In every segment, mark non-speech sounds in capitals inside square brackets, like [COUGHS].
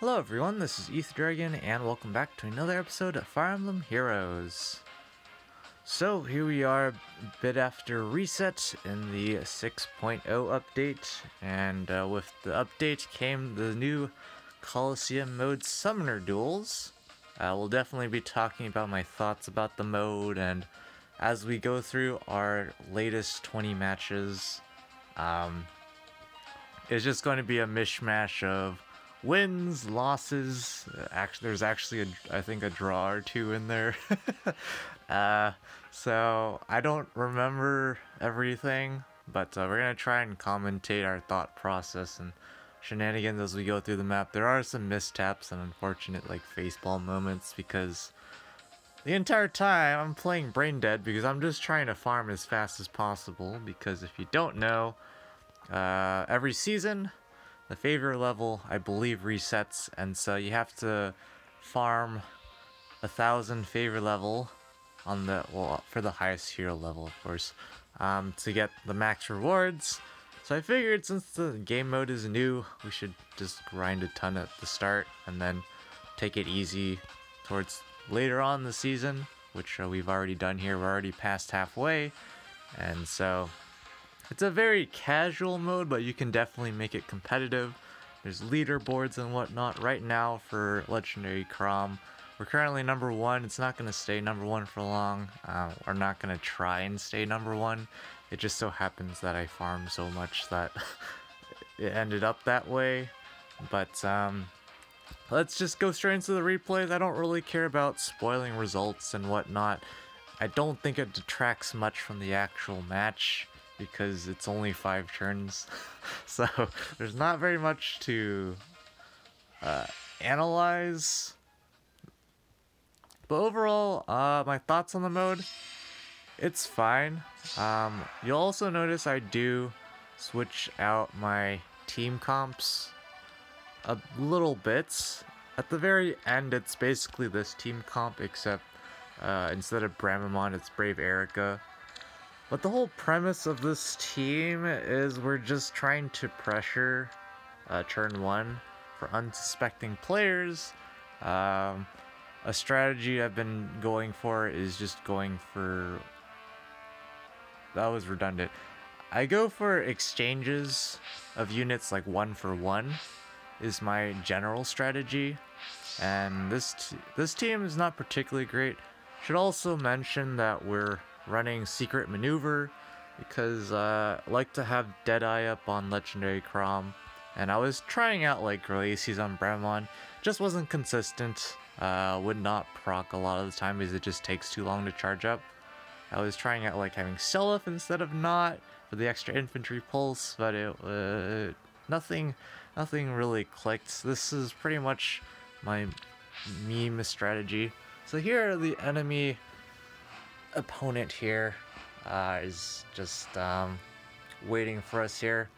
Hello everyone, this is Ether Dragon, and welcome back to another episode of Fire Emblem Heroes. So here we are, a bit after reset in the 6.0 update, and uh, with the update came the new Colosseum mode Summoner Duels. Uh, we'll definitely be talking about my thoughts about the mode, and as we go through our latest 20 matches, um, it's just going to be a mishmash of wins, losses. Actually, there's actually a, I think a draw or two in there. [LAUGHS] uh, so I don't remember everything, but uh, we're gonna try and commentate our thought process and shenanigans as we go through the map. There are some missteps and unfortunate like faceball moments because the entire time I'm playing Brain Dead because I'm just trying to farm as fast as possible. Because if you don't know, uh, every season the favor level, I believe, resets, and so you have to farm a thousand favor level on the, well, for the highest hero level, of course, um, to get the max rewards. So I figured since the game mode is new, we should just grind a ton at the start and then take it easy towards later on the season, which uh, we've already done here. We're already past halfway, and so it's a very casual mode, but you can definitely make it competitive. There's leaderboards and whatnot. Right now for Legendary Chrom, we're currently number one. It's not going to stay number one for long. Uh, we're not going to try and stay number one. It just so happens that I farmed so much that [LAUGHS] it ended up that way. But um, let's just go straight into the replays. I don't really care about spoiling results and whatnot. I don't think it detracts much from the actual match because it's only five turns. [LAUGHS] so there's not very much to uh, analyze. But overall, uh, my thoughts on the mode, it's fine. Um, you'll also notice I do switch out my team comps a little bit. At the very end, it's basically this team comp, except uh, instead of Bramimond, it's Brave Eirika. But the whole premise of this team is we're just trying to pressure uh, turn one for unsuspecting players. Um, a strategy I've been going for is just going for... That was redundant. I go for exchanges of units like one for one is my general strategy. And this this team is not particularly great. Should also mention that we're running Secret Maneuver because uh, I like to have Deadeye up on Legendary Chrom. And I was trying out like Glacies on Bramimond. Just wasn't consistent. Uh, would not proc a lot of the time because it just takes too long to charge up. I was trying out like having Seliph instead of not for the extra infantry pulse, but it uh, nothing nothing really clicked. This is pretty much my meme strategy. So here are the enemy opponent here uh, is just um, waiting for us here.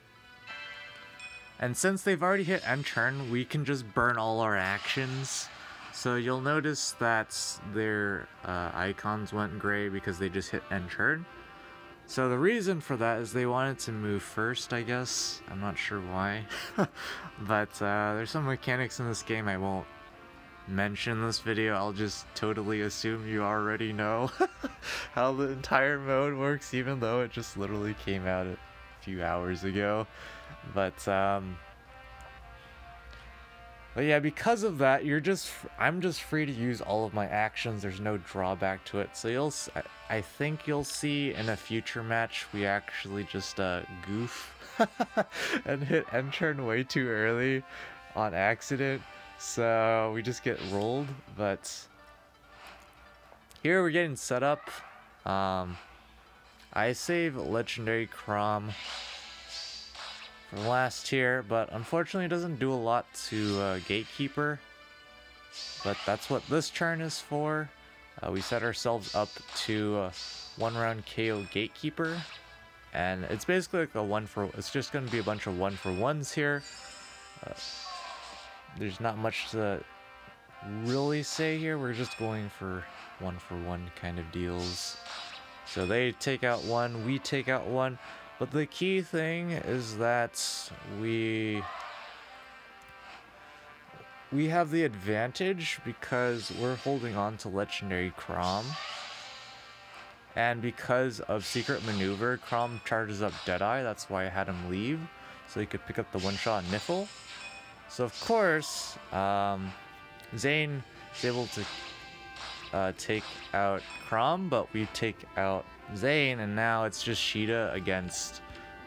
And since they've already hit end turn, we can just burn all our actions. So you'll notice that their uh, icons went gray because they just hit end turn. So the reason for that is they wanted to move first, I guess. I'm not sure why. [LAUGHS] but uh, there's some mechanics in this game I won't mention this video, I'll just totally assume you already know [LAUGHS] how the entire mode works, even though it just literally came out a few hours ago. But, um... But yeah, because of that, you're just, I'm just free to use all of my actions. There's no drawback to it. So you'll, I think you'll see in a future match, we actually just, uh, goof [LAUGHS] and hit end turn way too early on accident. So we just get rolled, but here we're getting set up. Um, I save Legendary Chrom from last tier, but unfortunately it doesn't do a lot to uh, Gatekeeper. But that's what this turn is for. Uh, we set ourselves up to uh, one round KO Gatekeeper. And it's basically like a one for, it's just going to be a bunch of one for ones here. Uh, there's not much to really say here. We're just going for one for one kind of deals. So they take out one, we take out one. But the key thing is that we we have the advantage because we're holding on to Legendary Chrom. And because of Secret Maneuver, Chrom charges up Deadeye, that's why I had him leave, so he could pick up the one-shot Niffle. So of course, um, Xane is able to uh, take out Chrom, but we take out Xane, and now it's just Sheeta against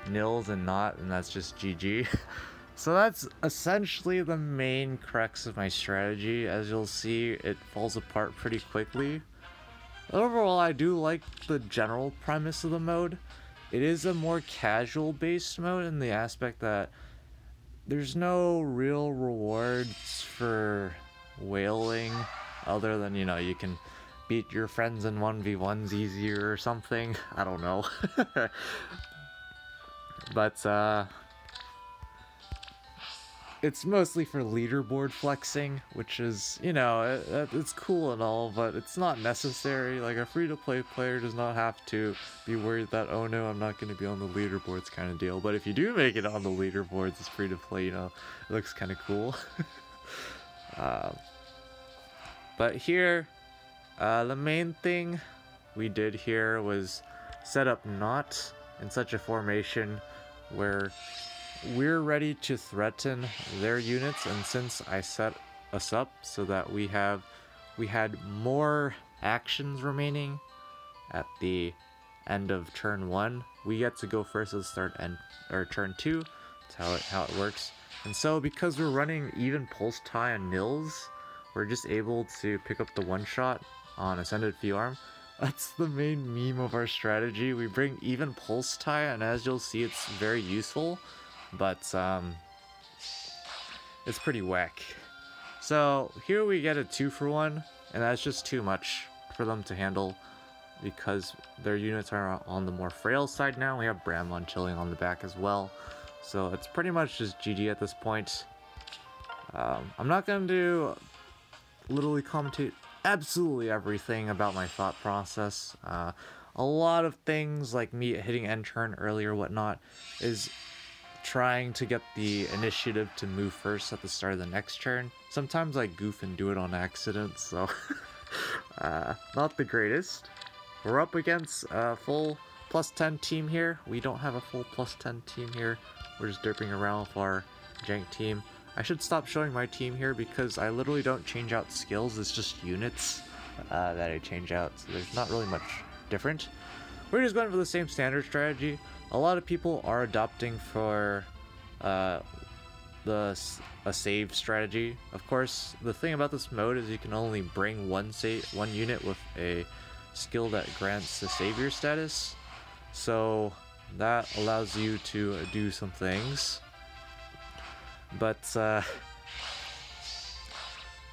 Nils and Not, and that's just GG. [LAUGHS] so that's essentially the main crux of my strategy. As you'll see, it falls apart pretty quickly. Overall, I do like the general premise of the mode. It is a more casual based mode in the aspect that there's no real rewards for whaling other than, you know, you can beat your friends in 1v1s easier or something. [LAUGHS] I don't know. [LAUGHS] but, uh, it's mostly for leaderboard flexing, which is, you know, it, it's cool and all, but it's not necessary. Like, a free-to-play player does not have to be worried that, oh no, I'm not going to be on the leaderboards kind of deal. But if you do make it on the leaderboards, it's free-to-play, you know, it looks kind of cool. uh, [LAUGHS] but here, uh, the main thing we did here was set up not in such a formation where we're ready to threaten their units and since I set us up so that we have we had more actions remaining at the end of turn one we get to go first the start and or turn two. That's how it how it works. And so because we're running even pulse tie and nils we're just able to pick up the one shot on ascended arm. [LAUGHS] That's the main meme of our strategy. We bring even pulse tie and as you'll see it's very useful but um, it's pretty whack. So here we get a two for one, and that's just too much for them to handle because their units are on the more frail side now. We have Bramon chilling on the back as well. So it's pretty much just GG at this point. Um, I'm not going to do literally commentate absolutely everything about my thought process. Uh, a lot of things like me hitting end turn earlier or whatnot is trying to get the initiative to move first at the start of the next turn. Sometimes I goof and do it on accident, so [LAUGHS] uh, not the greatest. We're up against a full plus 10 team here. We don't have a full plus 10 team here. We're just derping around with our jank team. I should stop showing my team here because I literally don't change out skills. It's just units uh, that I change out. So there's not really much different. We're just going for the same standard strategy a lot of people are adopting for uh, the a save strategy. Of course, the thing about this mode is you can only bring one save one unit with a skill that grants the savior status. So that allows you to do some things. But uh,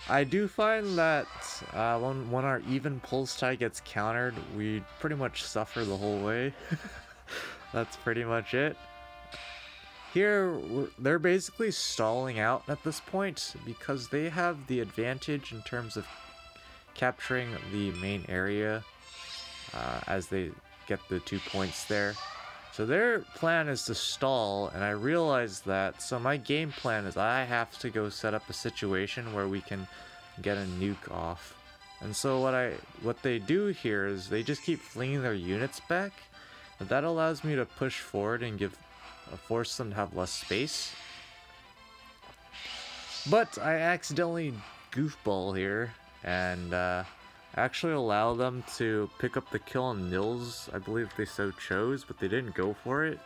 I do find that uh, when, when our even pulse tie gets countered, we pretty much suffer the whole way. [LAUGHS] That's pretty much it. Here, they're basically stalling out at this point because they have the advantage in terms of capturing the main area uh, as they get the two points there. So their plan is to stall, and I realize that. So my game plan is I have to go set up a situation where we can get a nuke off. And so what I what they do here is they just keep flinging their units back, but that allows me to push forward and give uh, force them to have less space. But I accidentally goofball here and uh, actually allow them to pick up the kill on Nils. I believe they so chose, but they didn't go for it.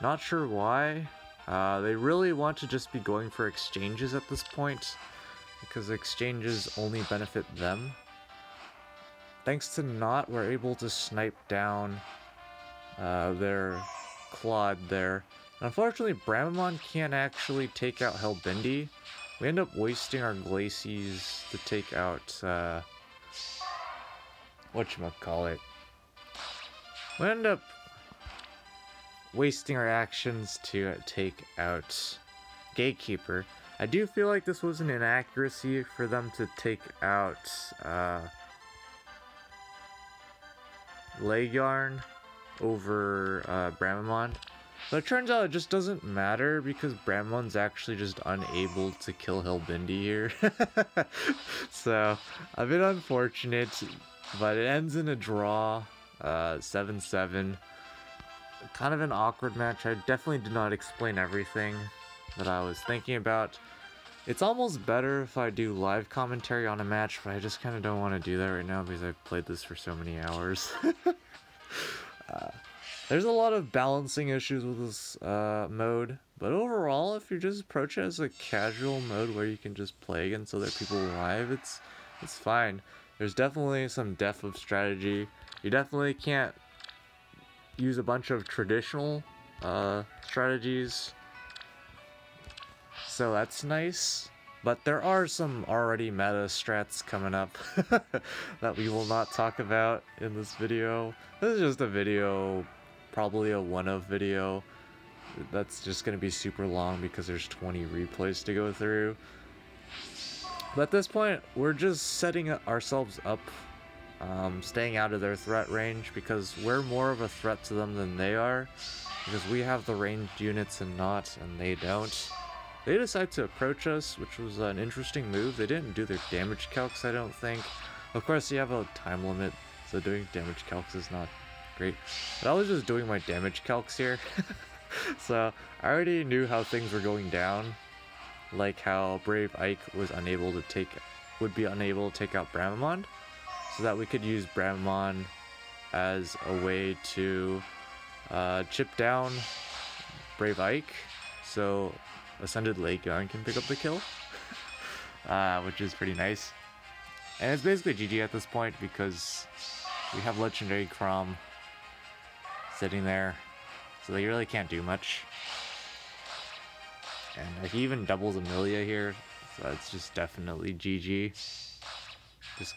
Not sure why. Uh, they really want to just be going for exchanges at this point because exchanges only benefit them. Thanks to Not, we're able to snipe down uh, their Claude there. Unfortunately, Bramimond can't actually take out Helbindi. We end up wasting our Glacies to take out, uh, whatchamacallit. We end up wasting our actions to take out Gatekeeper. I do feel like this was an inaccuracy for them to take out, uh, Legarn over uh, Bramimond. But it turns out it just doesn't matter because Bramon's actually just unable to kill Hilbindi here. [LAUGHS] so, a bit unfortunate, but it ends in a draw, 7-7. Uh, kind of an awkward match. I definitely did not explain everything that I was thinking about. It's almost better if I do live commentary on a match, but I just kind of don't want to do that right now because I've played this for so many hours. [LAUGHS] uh, there's a lot of balancing issues with this uh, mode, but overall, if you just approach it as a casual mode where you can just play against other people live, it's it's fine. There's definitely some depth of strategy. You definitely can't use a bunch of traditional uh, strategies so that's nice. But there are some already meta strats coming up [LAUGHS] that we will not talk about in this video. This is just a video, probably a one-of video. That's just going to be super long because there's 20 replays to go through. But at this point, we're just setting ourselves up, um, staying out of their threat range because we're more of a threat to them than they are. Because we have the ranged units and not, and they don't. They decide to approach us, which was an interesting move. They didn't do their damage calcs, I don't think. Of course, you have a time limit, so doing damage calcs is not great. But I was just doing my damage calcs here. [LAUGHS] so, I already knew how things were going down. Like how Brave Ike was unable to take, would be unable to take out Bramimond. So that we could use Bramimond as a way to uh, chip down Brave Ike. So Ascended Legion can pick up the kill, [LAUGHS] uh, which is pretty nice. And it's basically GG at this point because we have Legendary Chrom sitting there, so they really can't do much. And he even doubles Amelia here, so it's just definitely GG. Just,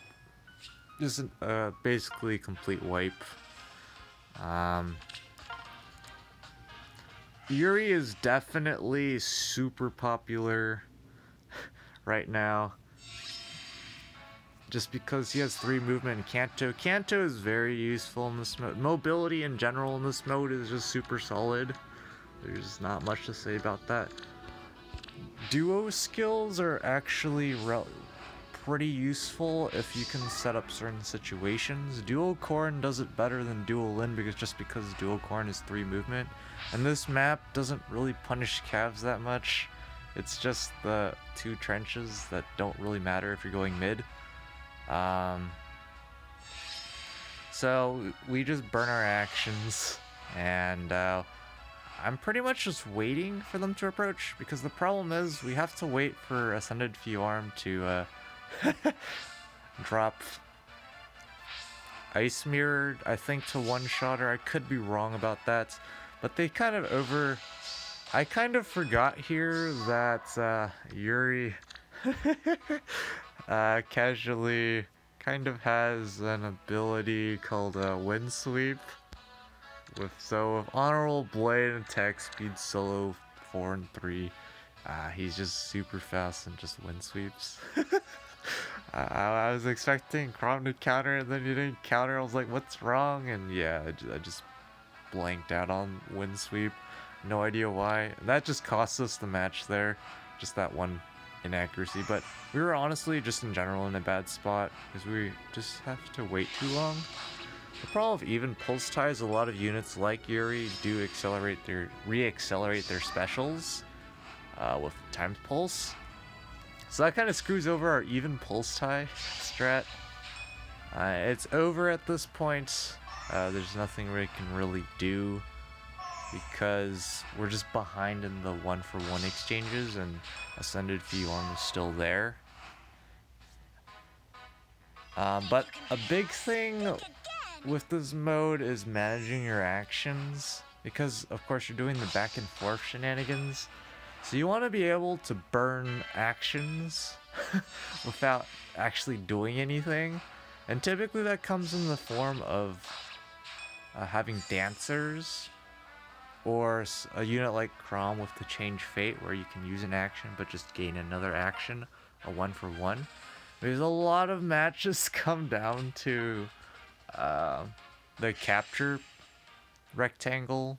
just uh, basically complete wipe. Um, Yuri is definitely super popular [LAUGHS] right now. Just because he has three movement and Canto. Canto is very useful in this mode. Mobility in general in this mode is just super solid. There's not much to say about that. Duo skills are actually pretty useful if you can set up certain situations. Dual Corn does it better than Dual Lyn because just because Dual Corn is 3 movement. And this map doesn't really punish cavs that much. It's just the two trenches that don't really matter if you're going mid. Um, so we just burn our actions and uh, I'm pretty much just waiting for them to approach because the problem is we have to wait for Ascended Fjorm to uh, [LAUGHS] Drop Ice Mirror, I think, to one-shotter. I could be wrong about that. But they kind of over... I kind of forgot here that uh, Yuri [LAUGHS] uh, casually kind of has an ability called a uh, Wind Sweep. With so with Honorable Blade and attack speed solo 4 and 3, uh, he's just super fast and just wind sweeps. [LAUGHS] [LAUGHS] I, I, was expecting Chrom to counter and then you didn't counter. I was like, what's wrong? And yeah, I, I just blanked out on wind sweep. No idea why. That just cost us the match there. Just that one inaccuracy. But we were honestly just in general in a bad spot because we just have to wait too long. The problem with even pulse ties, a lot of units like Yuri do accelerate their re-accelerate their specials uh, with timed pulse. So that kind of screws over our even pulse tie strat. Uh, it's over at this point. Uh, there's nothing we can really do because we're just behind in the one for one exchanges and Ascended Fjorm is still there. Um, but a big thing with this mode is managing your actions because of course you're doing the back and forth shenanigans. So you want to be able to burn actions [LAUGHS] without actually doing anything. And typically that comes in the form of uh, having dancers or a unit like Chrom with the change fate where you can use an action but just gain another action, a one for one. There's a lot of matches [LAUGHS] come down to uh, the capture rectangle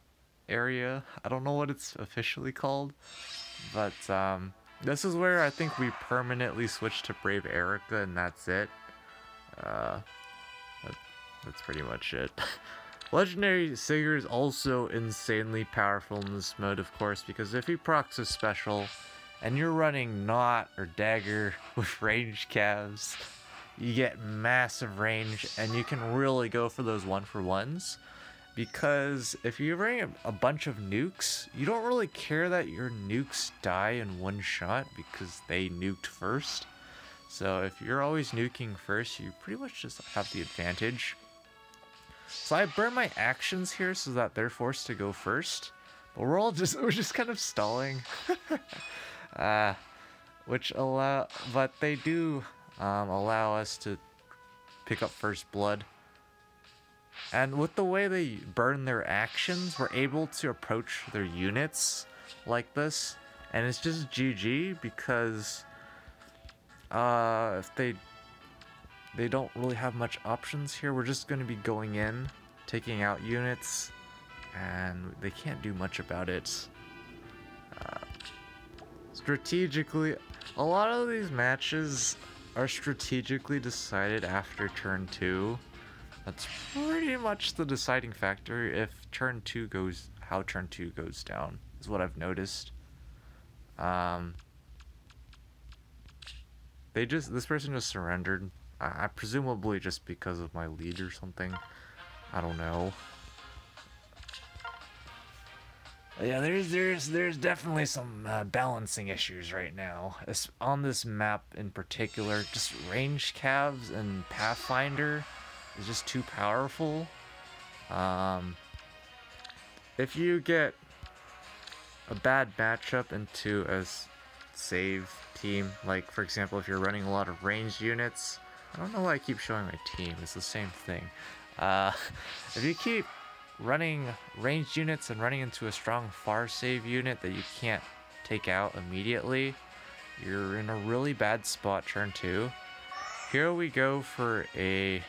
area. I don't know what it's officially called, but um, this is where I think we permanently switch to Brave Eirika, and that's it. Uh, that, that's pretty much it. [LAUGHS] Legendary Sigurd is also insanely powerful in this mode, of course, because if he procs a special, and you're running Knot or Dagger [LAUGHS] with range cavs, you get massive range, and you can really go for those one-for-ones. Because if you're running a bunch of nukes, you don't really care that your nukes die in one shot because they nuked first. So if you're always nuking first, you pretty much just have the advantage. So I burn my actions here so that they're forced to go first. But we're all just [LAUGHS] we're just kind of stalling. [LAUGHS] uh, which allow but they do um, allow us to pick up first blood. And with the way they burn their actions, we're able to approach their units like this. And it's just GG because uh, if they they don't really have much options here. We're just going to be going in, taking out units, and they can't do much about it. Uh, strategically, a lot of these matches are strategically decided after turn 2. That's pretty much the deciding factor if turn 2 goes, how turn 2 goes down, is what I've noticed. Um, they just, this person just surrendered I, I presumably just because of my lead or something. I don't know. Yeah, there's there's there's definitely some uh, balancing issues right now. It's on this map in particular, just range cavs and Pathfinder is just too powerful. Um, if you get a bad matchup into a save team, like for example, if you're running a lot of ranged units, I don't know why I keep showing my team. It's the same thing. Uh, [LAUGHS] if you keep running ranged units and running into a strong far save unit that you can't take out immediately, you're in a really bad spot turn two. Here we go for a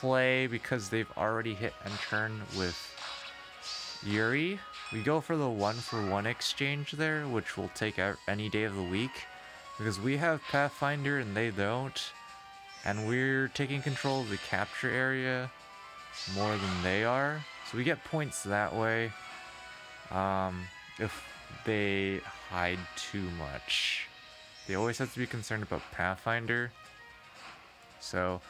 play because they've already hit and turn with Yuri. We go for the one for one exchange there, which will take out any day of the week. Because we have Pathfinder and they don't. And we're taking control of the capture area more than they are. So we get points that way. Um, if they hide too much. They always have to be concerned about Pathfinder. So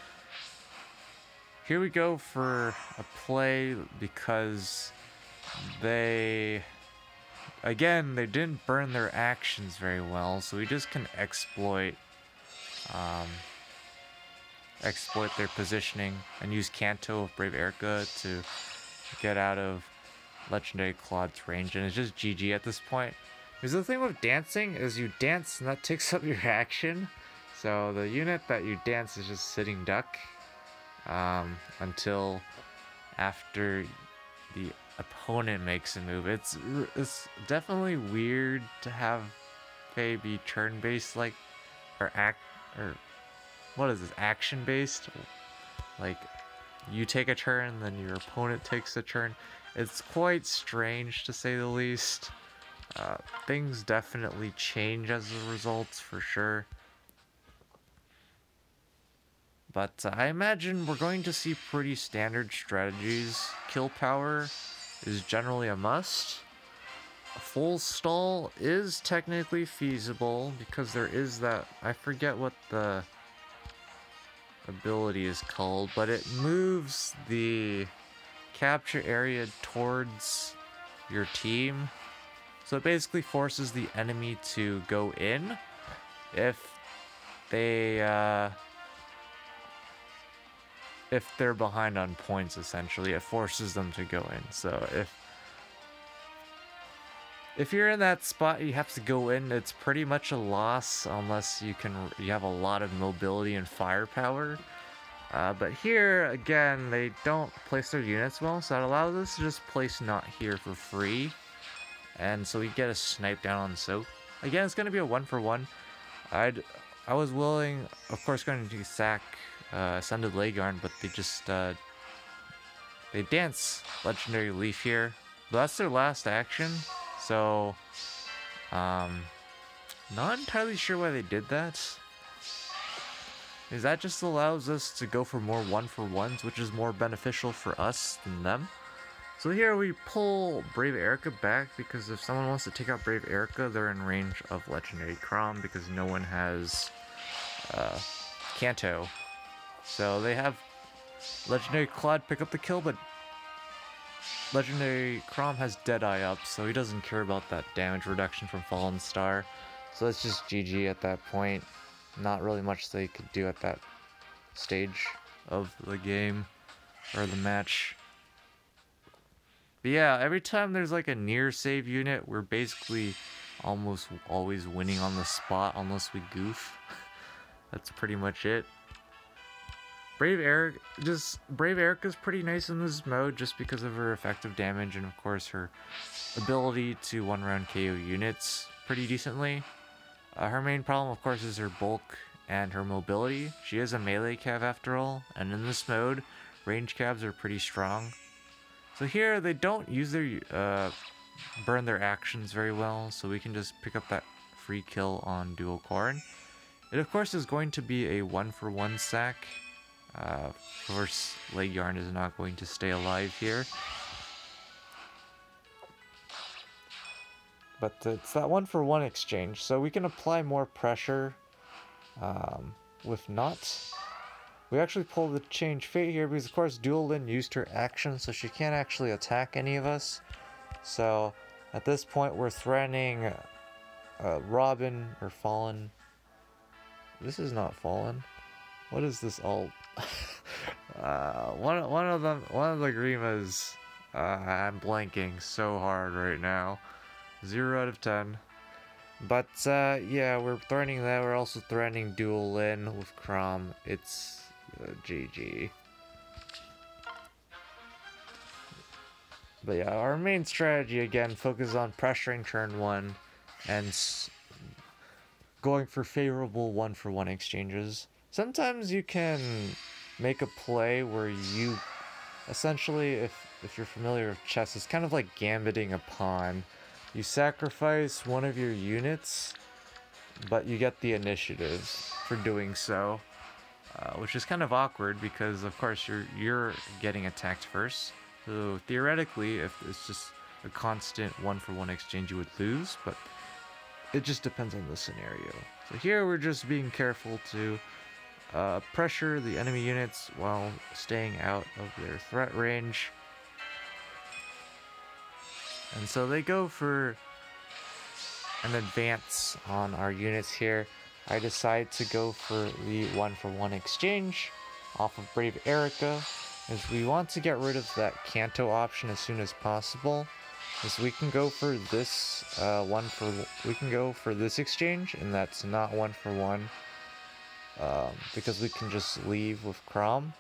here we go for a play because they Again, they didn't burn their actions very well, so we just can exploit um, exploit their positioning and use Canto of Brave Eirika to get out of Legendary Claude's range, and it's just GG at this point. Because the thing with dancing is you dance and that takes [LAUGHS] up your action, so the unit that you dance is just sitting duck um, until after the opponent makes a move. It's it's definitely weird to have FEH be turn-based like or act or what is this action-based? Like you take a turn, then your opponent takes a turn. It's quite strange to say the least. Uh, things definitely change as a result, for sure. But I imagine we're going to see pretty standard strategies. Kill power, is generally a must. A full stall is technically feasible because there is that, I forget what the ability is called, but it moves the capture area towards your team. So it basically forces the enemy to go in if they uh, if they're behind on points, essentially. It forces them to go in. So if if you're in that spot, you have to go in. It's pretty much a loss unless you can you have a lot of mobility and firepower. Uh, but here, again, they don't place their units well, so that allows us to just place not here for free. And so we get a snipe down on soap. Again, it's going to be a one for one. I'd, I was willing, of course, going to sack uh, Ascended Leguarn, but they just uh, they dance Legendary Leif here. But that's their last action, so um, not entirely sure why they did that. Is that just allows us to go for more one for ones, which is more beneficial for us than them. So here we pull Brave Eirika back because if someone wants to take out Brave Eirika, they're in range of Legendary Chrom because no one has uh, Canto. So they have Legendary Claude pick up the kill, but Legendary Chrom has Deadeye up, so he doesn't care about that damage reduction from Fallen Star. So it's just GG at that point. Not really much they could do at that stage of the game or the match. But yeah, every time there's like a near save unit, we're basically almost always winning on the spot unless we goof. [LAUGHS] That's pretty much it. Brave Eric, just Brave Eirika's pretty nice in this mode just because of her effective damage and of course her ability to one round KO units pretty decently. Uh, her main problem of course is her bulk and her mobility. She is a melee cav after all, and in this mode, range cavs are pretty strong. So here they don't use their uh, burn their actions very well, so we can just pick up that free kill on Dual Corn. It of course is going to be a one for one sack uh, of course, Leg Yarn is not going to stay alive here. But it's that one for one exchange, so we can apply more pressure um, with knots. We actually pull the change fate here because of course Dualin used her action so she can't actually attack any of us. So at this point we're threatening uh, Robin or Fallen. This is not Fallen. What is this alt? [LAUGHS] uh, one one of them one of the Grimas. Uh, I'm blanking so hard right now. Zero out of ten. But uh, yeah, we're threatening that. We're also threatening Dualin with Chrom. It's uh, GG. But yeah, our main strategy again focuses on pressuring turn one and going for favorable one for one exchanges. Sometimes you can make a play where you essentially, if, if you're familiar with chess, it's kind of like gambiting a pawn. You sacrifice one of your units, but you get the initiative for doing so. Uh, which is kind of awkward because of course you're you're getting attacked first. So theoretically, if it's just a constant one for one exchange, you would lose, but it just depends on the scenario. So here we're just being careful to uh, pressure the enemy units while staying out of their threat range. And so they go for an advance on our units here. I decide to go for the one for one exchange off of Brave Eirika as we want to get rid of that Canto option as soon as possible. As we can go for this uh, one for we can go for this exchange and that's not one for one um, because we can just leave with Chrom.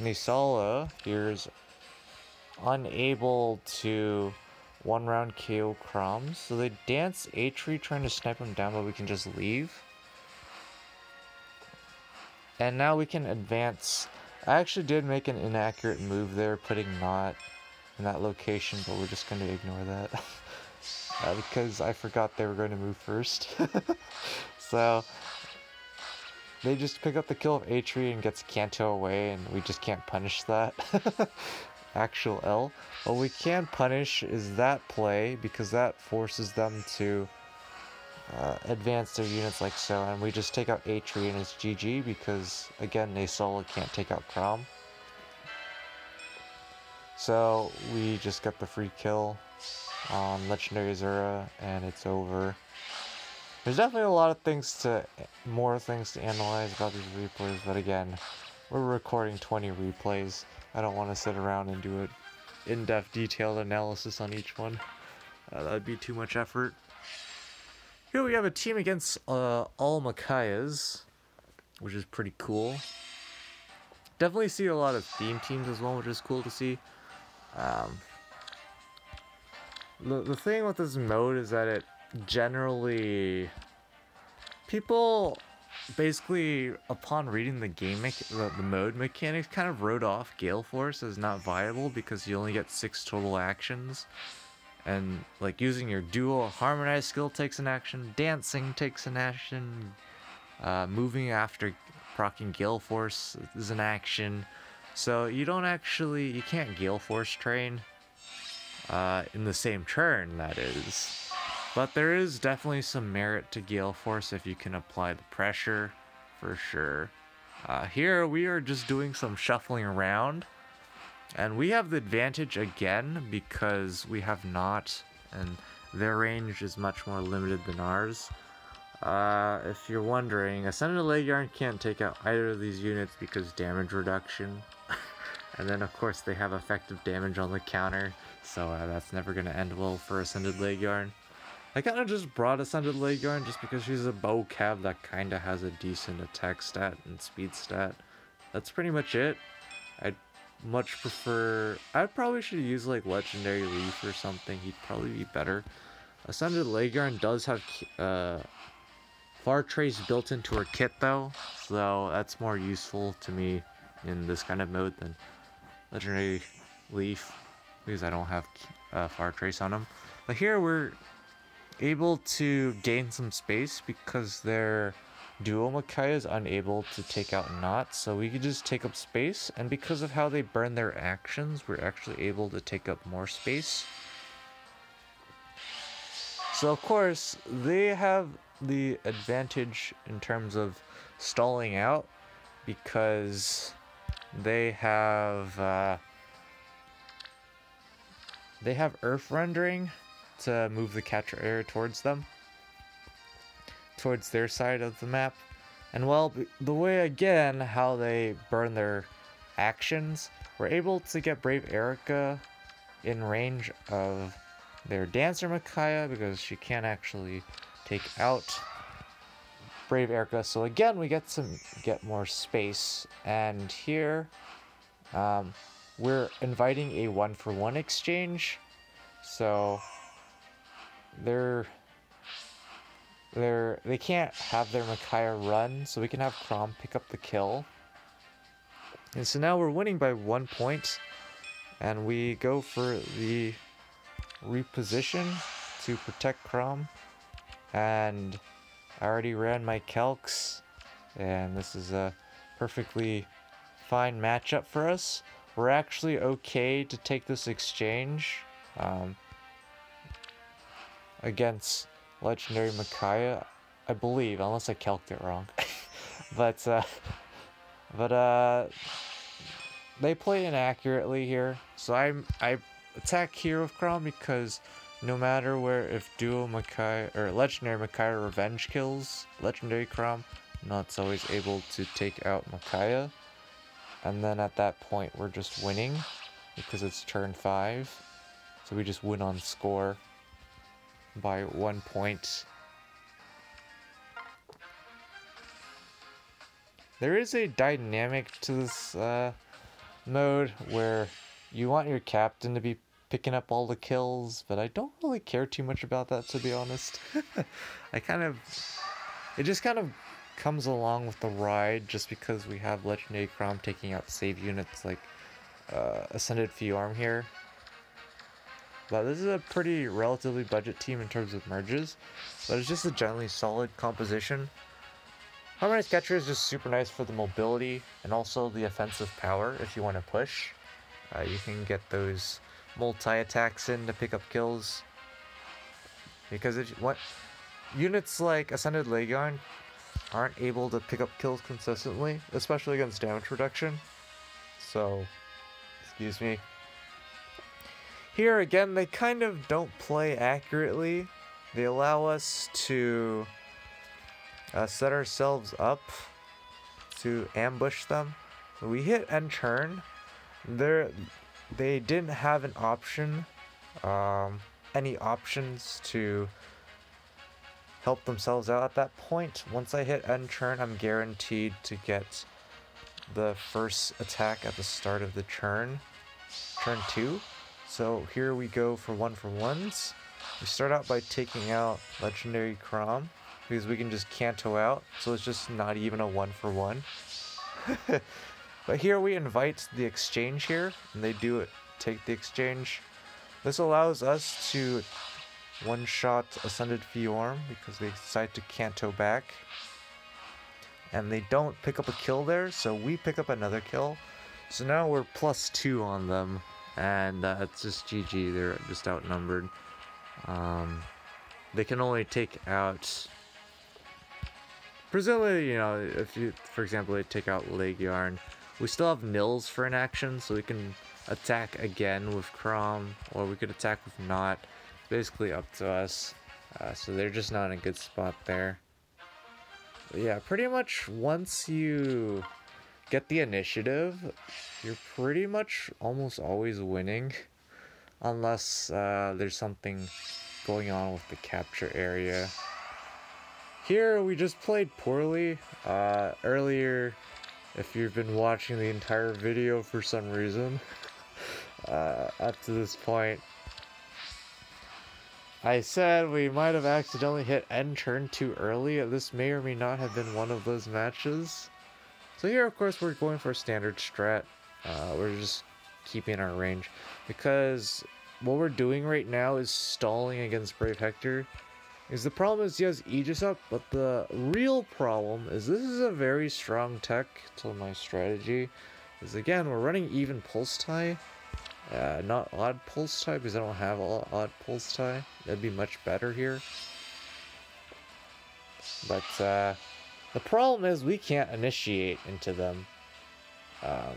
Nisala here is unable to one round KO Chrom, so they dance Atri trying to snipe him down, but we can just leave. And now we can advance. I actually did make an inaccurate move there, putting Not in that location, but we're just going to ignore that. [LAUGHS] uh, because I forgot they were going to move first. [LAUGHS] so, they just pick up the kill of Atri and gets Canto away, and we just can't punish that. [LAUGHS] Actual L. What we can punish is that play, because that forces them to uh, advance their units like so, and we just take out Atri and it's GG, because, again, Nasala can't take out Chrom. So, we just get the free kill on Legendary Azura, and it's over. There's definitely a lot of things to, more things to analyze about these replays, but again, we're recording 20 replays. I don't want to sit around and do an in-depth detailed analysis on each one. Uh, that would be too much effort. Here we have a team against uh, all Micaiahs, which is pretty cool. Definitely see a lot of theme teams as well, which is cool to see. Um, the, the thing with this mode is that it generally people basically, upon reading the game, the, the mode mechanics, kind of wrote off Gale Force as not viable because you only get six total actions. And like using your dual harmonized skill takes an action, dancing takes an action, uh, moving after proccing Gale Force is an action. So you don't actually, you can't Gale Force train uh, in the same turn, that is. But there is definitely some merit to Gale Force if you can apply the pressure, for sure. Uh, here we are just doing some shuffling around. And we have the advantage again because we have not, and their range is much more limited than ours. Uh, if you're wondering, Ascended Legion can't take out either of these units because damage reduction. [LAUGHS] and then of course they have effective damage on the counter, so uh, that's never going to end well for Ascended Legion. I kind of just brought Ascended Legion just because she's a bow cab that kind of has a decent attack stat and speed stat. That's pretty much it. I'd much prefer... I probably should use like Legendary Leif or something. He'd probably be better. Ascended Legion does have uh, Far Trace built into her kit though, so that's more useful to me in this kind of mode than Legendary Leif because I don't have uh, Far Trace on him. But here we're able to gain some space because their duo Micaiah is unable to take out knots, so we can just take up space, and because of how they burn their actions, we're actually able to take up more space. So of course, they have the advantage in terms of stalling out, because they have, uh, they have earth rendering, to move the catcher area towards them, towards their side of the map. And well, the way again how they burn their actions, we're able to get Brave Eirika in range of their Dancer Micaiah because she can't actually take out Brave Eirika. So again, we get some get more space. And here, um, we're inviting a one for one exchange. So they're they're they can't have their Micaiah run, so we can have Chrom pick up the kill. And so now we're winning by one point, and we go for the reposition to protect Chrom. And I already ran my calcs, and this is a perfectly fine matchup for us. We're actually okay to take this exchange. Um, against Legendary Micaiah, I believe, unless I calced it wrong. [LAUGHS] but, uh, but, uh, they play inaccurately here. So I'm I attack Hero Chrom because no matter where, if Duo Micaiah, or Legendary Micaiah Revenge kills Legendary Chrom, Not's always able to take out Micaiah. And then at that point, we're just winning because it's turn 5. So we just win on score by one point. There is a dynamic to this uh, mode where you want your captain to be picking up all the kills, but I don't really care too much about that to be honest. [LAUGHS] I kind of, it just kind of comes along with the ride just because we have Legendary Chrom taking out save units like uh, Ascended Fjorm here. But this is a pretty relatively budget team in terms of merges, but it's just a generally solid composition. Harmonized Catcher is just super nice for the mobility and also the offensive power if you want to push. Uh, you can get those multi-attacks in to pick up kills. Because what units like Ascended Legion aren't able to pick up kills consistently, especially against damage reduction. So, excuse me, here again, they kind of don't play accurately. They allow us to uh, set ourselves up to ambush them. We hit and turn. There, they didn't have an option, um, any options to help themselves out at that point. Once I hit end turn, I'm guaranteed to get the first attack at the start of the turn, turn two. So here we go for one for ones. We start out by taking out Legendary Chrom because we can just canto out, so it's just not even a one for one. [LAUGHS] but here we invite the exchange here, and they do it, take the exchange. This allows us to one-shot Ascended Fjorm because they decide to canto back. And they don't pick up a kill there, so we pick up another kill. So now we're plus two on them, and uh, it's just GG, they're just outnumbered. Um, they can only take out presumably you know if you for example they take out Leg Yarn, we still have Nils for an action so we can attack again with Chrom or we could attack with Not basically up to us. Uh, so they're just not in a good spot there. But yeah pretty much once you get the initiative you're pretty much almost always winning unless uh, there's something going on with the capture area. Here we just played poorly. Uh, earlier, if you've been watching the entire video for some reason, [LAUGHS] uh, up to this point, I said we might have accidentally hit end turn too early. This may or may not have been one of those matches. So here, of course, we're going for a standard strat. Uh, we're just keeping our range because what we're doing right now is stalling against Brave Hector. Is the problem is he has Aegis up, but the real problem is this is a very strong tech to my strategy. Is again, we're running even pulse tie, uh, not odd pulse tie because I don't have odd pulse tie. That'd be much better here. But uh, the problem is we can't initiate into them. Um,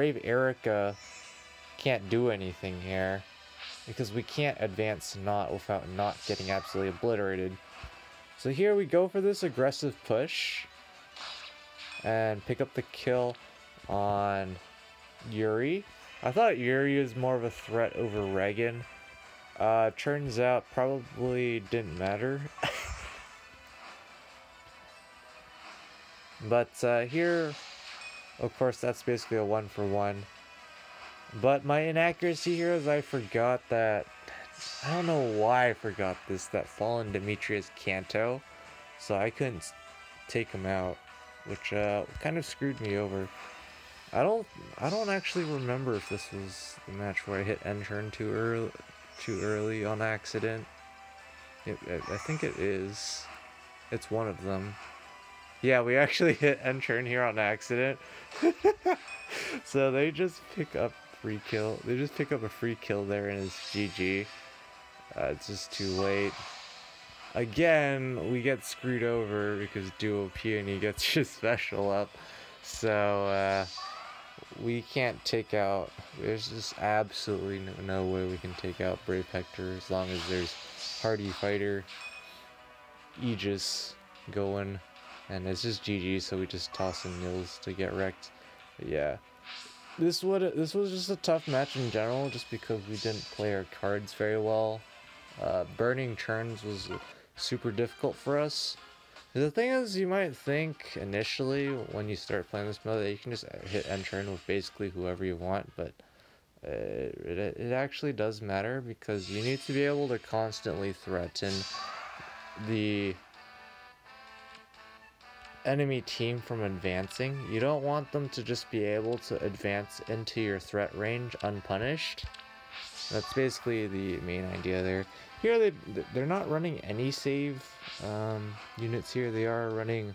Brave Eirika can't do anything here because we can't advance not without not getting absolutely obliterated. So here we go for this aggressive push and pick up the kill on Yuri. I thought Yuri was more of a threat over Regan. Uh, turns out probably didn't matter. [LAUGHS] but uh, here, of course, that's basically a one for one. But my inaccuracy here is I forgot that... I don't know why I forgot this, that Fallen Demetrius Canto. So I couldn't take him out, which uh, kind of screwed me over. I don't I don't actually remember if this was the match where I hit end turn too early too early on accident. It, I think it is. It's one of them. Yeah, we actually hit end turn here on accident. [LAUGHS] so they just pick up free kill. They just pick up a free kill there and it's GG. Uh, it's just too late. Again, we get screwed over because Duo Peony gets [LAUGHS] his special up. So, uh, we can't take out... There's just absolutely no, no way we can take out Brave Hector as long as there's Hardy Fighter, Aegis going. And it's just GG, so we just toss in Nils to get wrecked. But yeah this would this was just a tough match in general, just because we didn't play our cards very well. Uh, burning turns was super difficult for us. The thing is, you might think initially when you start playing this mode that you can just hit end turn with basically whoever you want, but uh, it, it actually does matter because you need to be able to constantly threaten the enemy team from advancing. You don't want them to just be able to advance into your threat range unpunished. That's basically the main idea there. Here they they're not running any save um, units here. They are running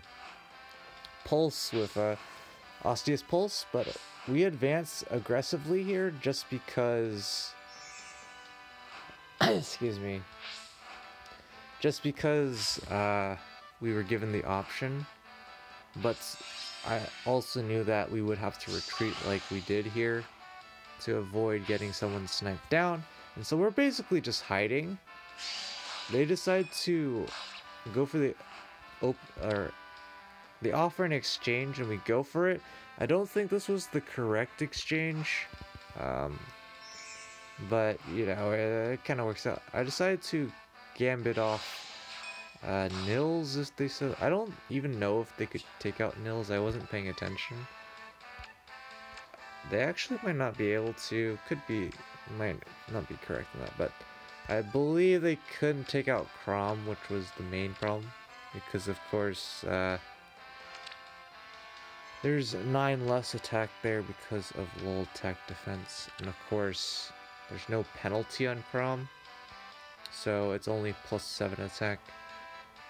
pulse with uh, Ostia's pulse, but we advance aggressively here just because. [COUGHS] excuse me. Just because uh, we were given the option but I also knew that we would have to retreat like we did here to avoid getting someone sniped down. And so we're basically just hiding. They decide to go for the op or they offer an exchange and we go for it. I don't think this was the correct exchange. Um, but, you know, it, it kind of works out. I decided to gambit off uh, Nils, if they said, I don't even know if they could take out Nils. I wasn't paying attention. They actually might not be able to. Could be, might not be correct in that, but I believe they couldn't take out Chrom, which was the main problem. because of course uh, there's 9 less attack there because of low attack defense and of course there's no penalty on Chrom so it's only plus 7 attack.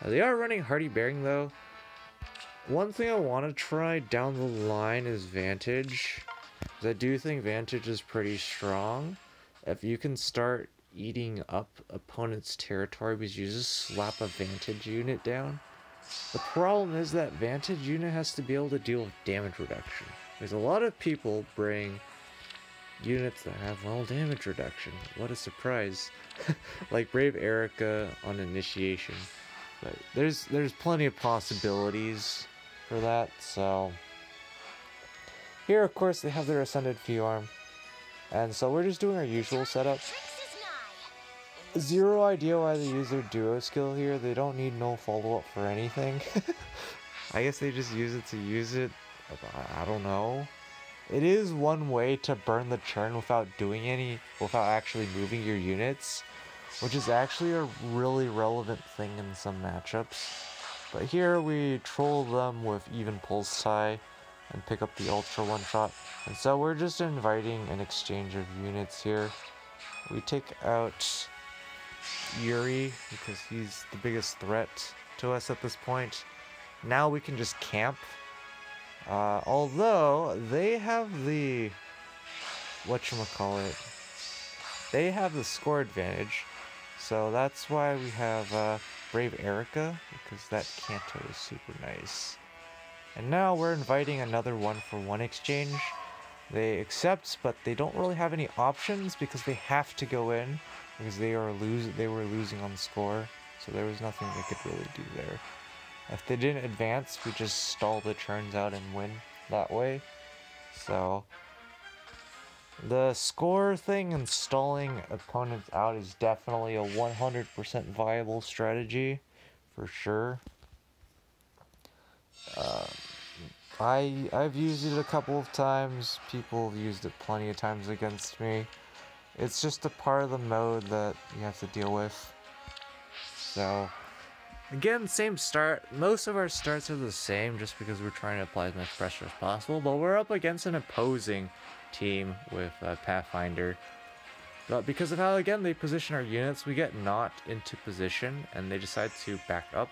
They are running Hardy Bearing though. One thing I want to try down the line is Vantage. I do think Vantage is pretty strong. If you can start eating up opponent's territory because you just slap a Vantage unit down. The problem is that Vantage unit has to be able to deal with damage reduction. Because a lot of people bring units that have well damage reduction. What a surprise. [LAUGHS] like Brave Eirika on initiation. But there's there's plenty of possibilities for that, so here of course they have their Ascended arm, And so we're just doing our usual setup. Zero idea why they use their duo skill here. They don't need no follow-up for anything. [LAUGHS] I guess they just use it to use it. I don't know. It is one way to burn the churn without doing any, without actually moving your units, which is actually a really relevant thing in some matchups. But here we troll them with even pulse tie and pick up the ultra one shot. And so we're just inviting an exchange of units here. We take out Yuri because he's the biggest threat to us at this point. Now we can just camp uh, although they have the whatchamacallit, they have the score advantage, so that's why we have uh, Brave Eirika, because that Canto is super nice. And now we're inviting another one for one exchange. They accept, but they don't really have any options because they have to go in because they are lose they were losing on the score, so there was nothing they could really do there. If they didn't advance, we just stall the turns out and win that way. So, the score thing and stalling opponents out is definitely a 100% viable strategy, for sure. Uh, I I've used it a couple of times. People have used it plenty of times against me. It's just a part of the mode that you have to deal with. So, Again, same start. Most of our starts are the same just because we're trying to apply as much pressure as possible, but we're up against an opposing team with uh, Pathfinder. But because of how, again, they position our units, we get not into position and they decide to back up,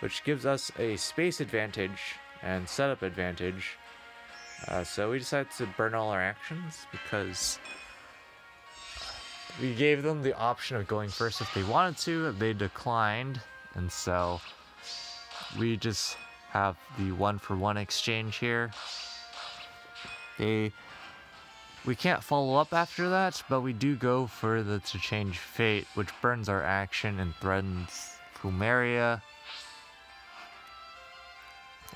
which gives us a space advantage and setup advantage. Uh, so we decided to burn all our actions because we gave them the option of going first if they wanted to. They declined and so we just have the one for one exchange here. They we can't follow up after that, but we do go further to change fate, which burns our action and threatens Plumeria.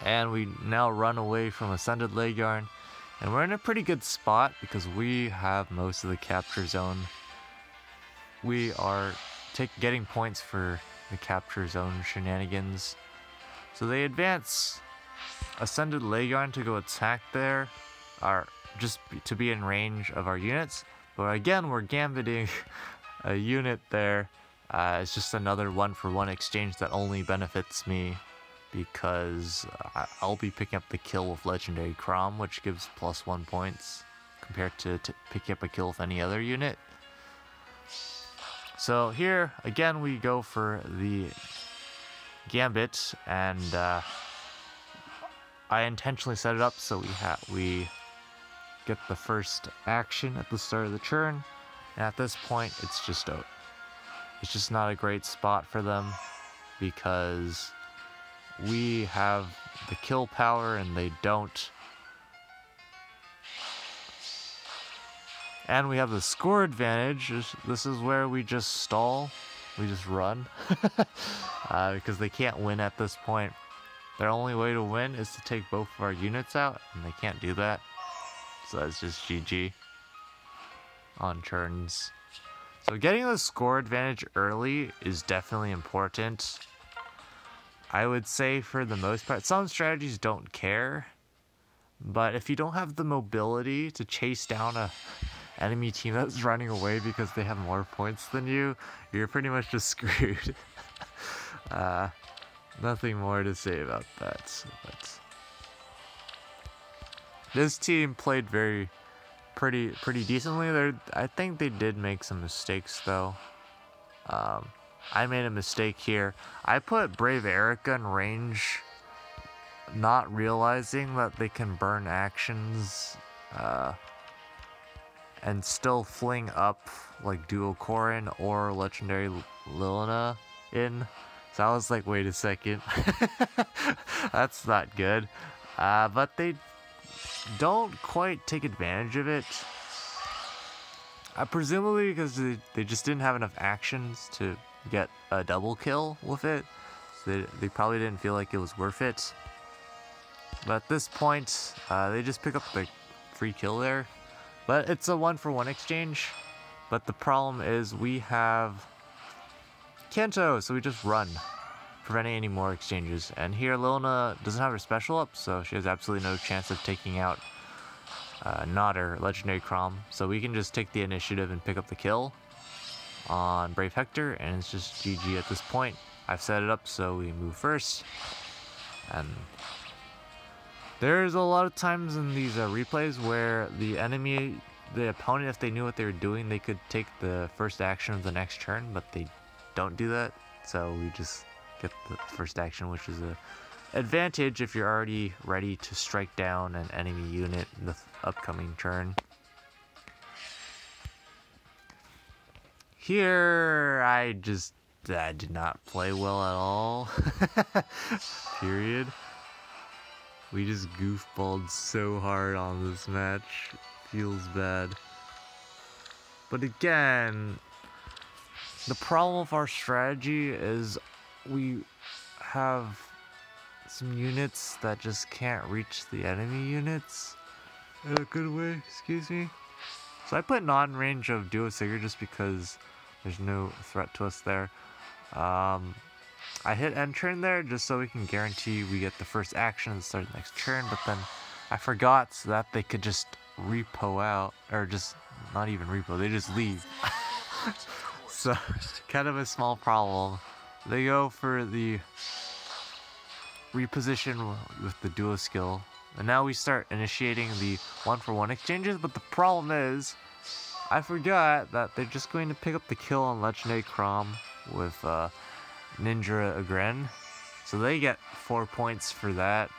And we now run away from Ascended Legiarn. And we're in a pretty good spot because we have most of the capture zone. We are take, getting points for the capture zone shenanigans. So they advance Ascended Legiarn to go attack there, or just to be in range of our units. But again, we're gambiting [LAUGHS] a unit there. Uh, it's just another one for one exchange that only benefits me because I'll be picking up the kill with Legendary Chrom, which gives plus one points compared to picking up a kill with any other unit. So here, again, we go for the Gambit, and uh, I intentionally set it up so we have we get the first action at the start of the turn, and at this point, it's just a, it's just not a great spot for them because we have the kill power and they don't. And we have the score advantage. This is where we just stall. We just run. [LAUGHS] uh, because they can't win at this point. Their only way to win is to take both of our units out, and they can't do that. So that's just GG on turns. So getting the score advantage early is definitely important. I would say for the most part, some strategies don't care. But if you don't have the mobility to chase down a enemy team that's running away because they have more points than you, you're pretty much just [LAUGHS] screwed. uh, nothing more to say about that. But this team played very pretty pretty decently. There, I think they did make some mistakes though. Um, I made a mistake here. I put Brave Eirika in range, not realizing that they can burn actions, uh, and still fling up like Duo Corrin or Legendary Lilina in. So I was like, wait a second, [LAUGHS] that's not good. Uh, but they don't quite take advantage of it. Uh, presumably because they, they just didn't have enough actions to get a double kill with it. So they, they probably didn't feel like it was worth it. But at this point, uh, they just pick up the free kill there. But it's a one for one exchange. But the problem is we have Canto, so we just run, preventing any more exchanges. And here Lilina doesn't have her special up, so she has absolutely no chance of taking out uh, Nodder, Legendary Chrom. So we can just take the initiative and pick up the kill on Brave Hector, and it's just GG at this point. I've set it up so we move first. And there's a lot of times in these uh, replays where the enemy, the opponent, if they knew what they were doing, they could take the first action of the next turn, but they don't do that. So we just get the first action, which is a advantage if you're already ready to strike down an enemy unit in the upcoming turn. Here, I just I did not play well at all. [LAUGHS] Period. We just goofballed so hard on this match. Feels bad. But again, the problem of our strategy is we have some units that just can't reach the enemy units in a good way, excuse me. So I put non-range of Duo Sigurd just because there's no threat to us there. Um, I hit end turn there just so we can guarantee we get the first action and start the next turn, but then I forgot so that they could just repo out, or just not even repo, they just leave. [LAUGHS] so, kind of a small problem. They go for the reposition with the duo skill. And now we start initiating the one for one exchanges, but the problem is, I forgot that they're just going to pick up the kill on Legendary Chrom with uh, Ninja Agren. So they get four points for that.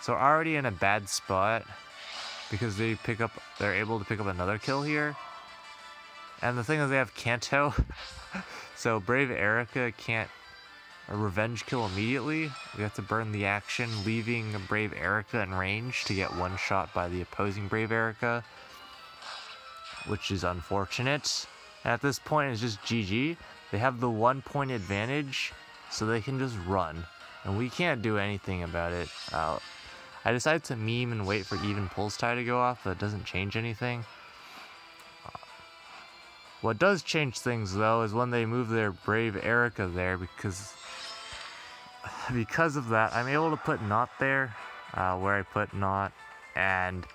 So already in a bad spot because they pick up, they're able to pick up another kill here. And the thing is they have Canto. [LAUGHS] so Brave Eirika can't a revenge kill immediately. We have to burn the action, leaving Brave Eirika in range to get one shot by the opposing Brave Eirika, which is unfortunate. And at this point, it's just GG. They have the one point advantage, so they can just run. And we can't do anything about it. Uh, I decided to meme and wait for even pulse tie to go off, but it doesn't change anything. What does change things though is when they move their Brave Eirika there because because of that, I'm able to put not there uh, where I put not, and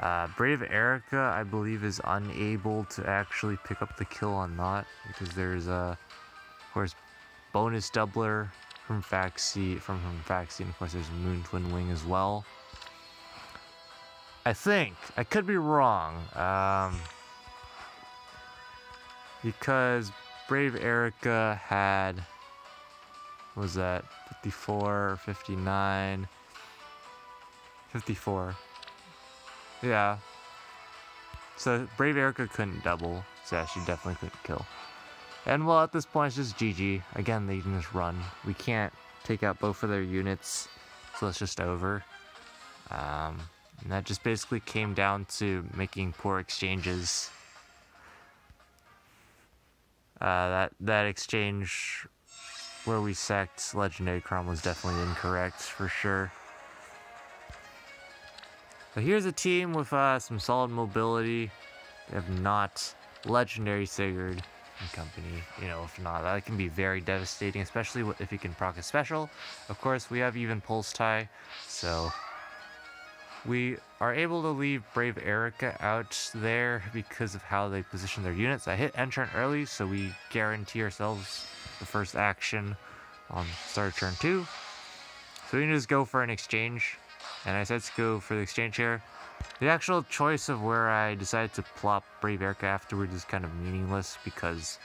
uh, Brave Eirika, I believe, is unable to actually pick up the kill on not because there's a, of course, bonus doubler from Faxi, from from Faxi, and of course there's Moon Twin Wing as well. I think I could be wrong, um, because Brave Eirika had was that 54, 59, 54. Yeah. So Brave Eirika couldn't double, so she definitely couldn't kill. And well, at this point, it's just GG. Again, they can just run. We can't take out both of their units, so it's just over. Um, and that just basically came down to making poor exchanges. Uh, that that exchange where we sacked Legendary Chrom was definitely incorrect, for sure. But here's a team with uh, some solid mobility. They have not Legendary Sigurd and company. You know, if not, that can be very devastating, especially if you can proc a special. Of course, we have even Pulse Tie, so we are able to leave Brave Eirika out there because of how they position their units. I hit end turn early, so we guarantee ourselves the first action on start turn two. So we can just go for an exchange. And I said to go for the exchange here. The actual choice of where I decided to plop Brave Eirika afterwards is kind of meaningless because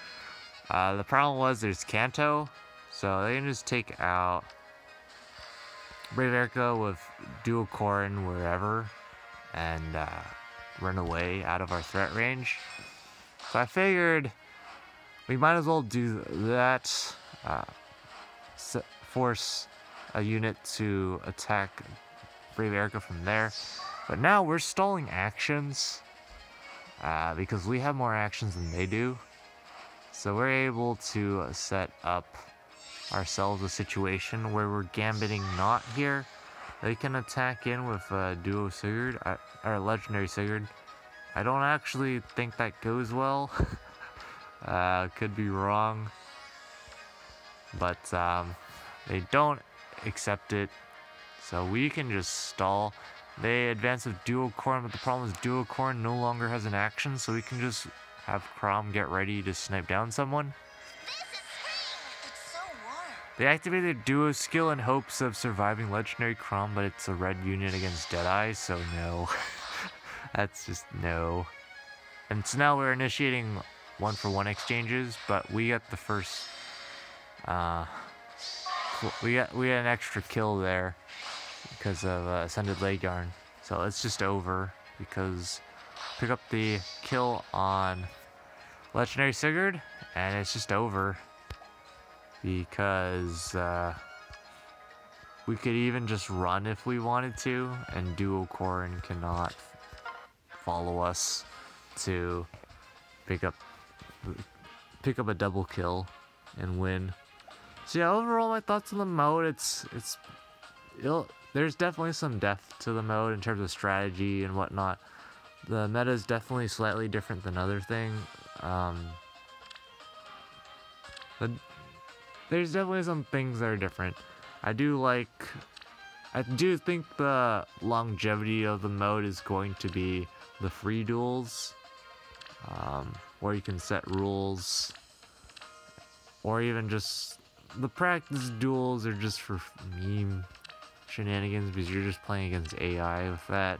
uh, the problem was there's Canto. So they can just take out Brave Eirika with Duo Corrin wherever and uh, run away out of our threat range. So I figured we might as well do that. Uh, force a unit to attack Brave Eirika from there. But now we're stalling actions uh, because we have more actions than they do. So we're able to set up ourselves a situation where we're gambiting not here. They can attack in with a duo Sigurd, uh, or legendary Sigurd. I don't actually think that goes well. [LAUGHS] uh, could be wrong. But um, they don't accept it. So we can just stall. They advance with duo Corrin, but the problem is duo Corrin no longer has an action, so we can just have Chrom get ready to snipe down someone. They activated Duo skill in hopes of surviving Legendary Chrom, but it's a red unit against Deadeye, so no. [LAUGHS] That's just no. And so now we're initiating one for one exchanges, but we got the first, uh, we got, we got an extra kill there because of uh, Ascended Legarn. So it's just over because pick up the kill on Legendary Sigurd and it's just over because uh, we could even just run if we wanted to, and Duo Corrin cannot follow us to pick up pick up a double kill and win. So yeah, overall my thoughts on the mode, it's it's there's definitely some depth to the mode in terms of strategy and whatnot. The meta is definitely slightly different than other thing. Um, the there's definitely some things that are different. I do like, I do think the longevity of the mode is going to be the free duels, um, where you can set rules, or even just the practice duels are just for meme shenanigans because you're just playing against AI with that.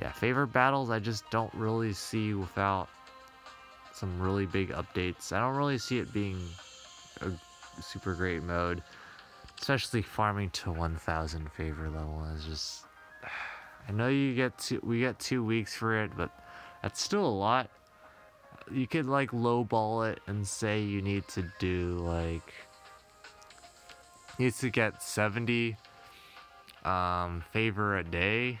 Yeah, favorite battles I just don't really see without some really big updates. I don't really see it being a super great mode. Especially farming to 1000 favor level is just... I know you get two, we get two weeks for it, but that's still a lot. You could like lowball it and say you need to do like... Needs to get 70 um, favor a day.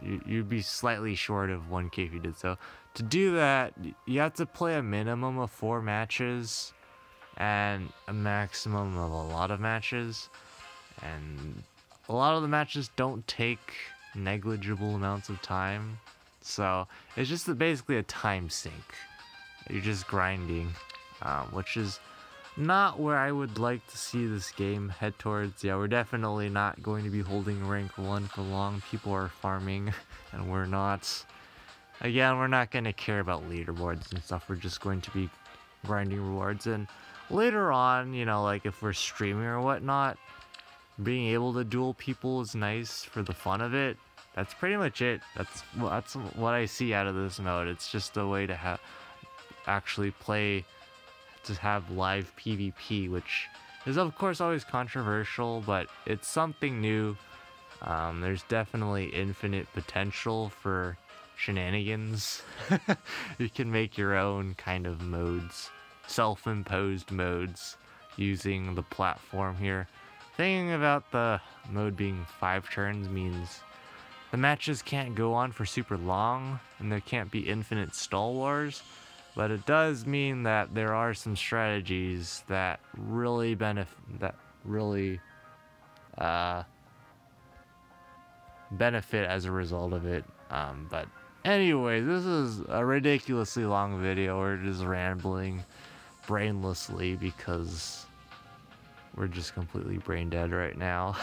You, you'd be slightly short of 1k if you did so. To do that, you have to play a minimum of four matches and a maximum of a lot of matches. And a lot of the matches don't take negligible amounts of time. So it's just basically a time sink. You're just grinding, um, which is not where I would like to see this game head towards. Yeah, we're definitely not going to be holding rank 1 for long. People are farming, [LAUGHS] and we're not. Again, we're not going to care about leaderboards and stuff. We're just going to be grinding rewards. And later on, you know, like if we're streaming or whatnot, being able to duel people is nice for the fun of it. That's pretty much it. That's that's what I see out of this mode. It's just a way to have actually play to have live PvP, which is of course always controversial, but it's something new. Um, there's definitely infinite potential for shenanigans. [LAUGHS] [LAUGHS] you can make your own kind of modes self-imposed modes using the platform here. Thinking about the mode being five turns means the matches can't go on for super long and there can't be infinite stall wars, but it does mean that there are some strategies that really benefit that really uh, benefit as a result of it. Um, but anyway, this is a ridiculously long video. We're just rambling brainlessly because we're just completely brain dead right now.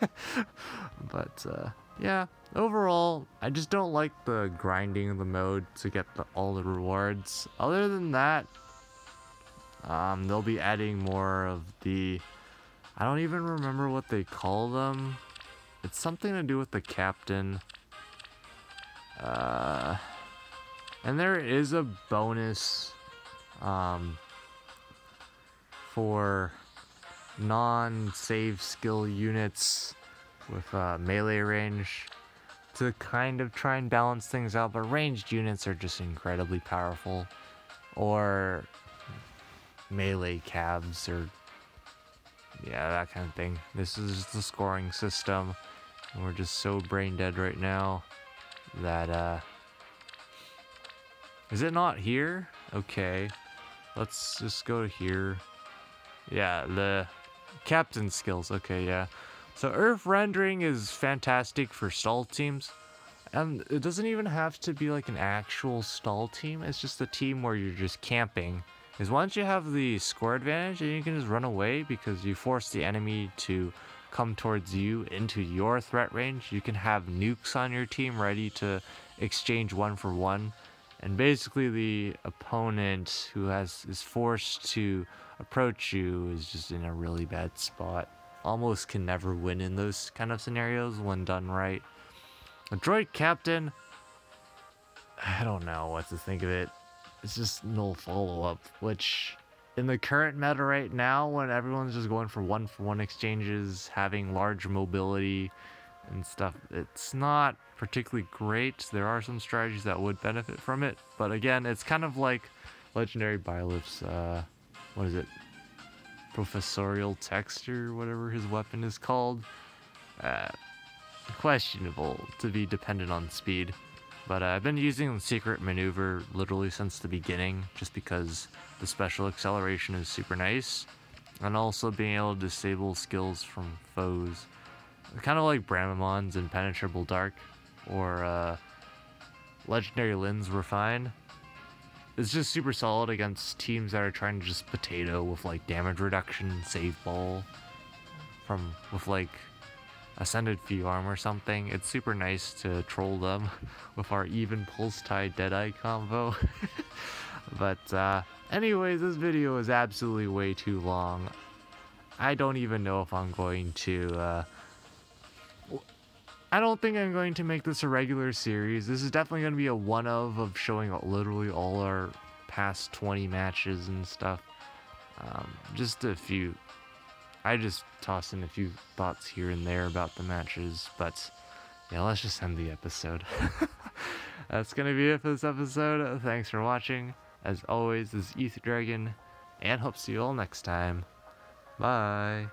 [LAUGHS] but uh, yeah, overall, I just don't like the grinding of the mode to get the, all the rewards. Other than that, um, they'll be adding more of the I don't even remember what they call them. It's something to do with the captain. Uh, and there is a bonus um, for non-save skill units with uh, melee range to kind of try and balance things out, but ranged units are just incredibly powerful. Or melee cavs or yeah, that kind of thing. This is the scoring system. And we're just so brain dead right now that uh Is it not here? Okay. Let's just go to here. Yeah, the captain skills. Okay, yeah. So Earth rendering is fantastic for stall teams. And it doesn't even have to be like an actual stall team. It's just a team where you're just camping. Is once you have the score advantage, and you can just run away because you force the enemy to come towards you into your threat range. You can have nukes on your team ready to exchange one for one. And basically the opponent who has is forced to approach you is just in a really bad spot. Almost can never win in those kind of scenarios when done right. Adroit captain, I don't know what to think of it. It's just no follow-up, which in the current meta right now, when everyone's just going for one-for-one exchanges, having large mobility and stuff, it's not particularly great. There are some strategies that would benefit from it, but again, it's kind of like Legendary Byleth's, uh, what is it? Professorial Texture, whatever his weapon is called. Uh, questionable to be dependent on speed. But uh, I've been using secret maneuver literally since the beginning, just because the special acceleration is super nice. And also being able to disable skills from foes. Kind of like Bramimond's Impenetrable Dark, or uh, Legendary Lyn's were fine. It's just super solid against teams that are trying to just potato with like damage reduction, save ball, from with like Ascended Fjorm or something. It's super nice to troll them [LAUGHS] with our even pulse tie Deadeye combo. [LAUGHS] but uh, anyways, this video is absolutely way too long. I don't even know if I'm going to... Uh, I don't think I'm going to make this a regular series. This is definitely going to be a one-of of showing literally all our past 20 matches and stuff. Um, just a few I just toss in a few thoughts here and there about the matches, but yeah, let's just end the episode. [LAUGHS] That's gonna be it for this episode. Thanks for watching. As always, this is Ether Dragon, and hope to see you all next time. Bye.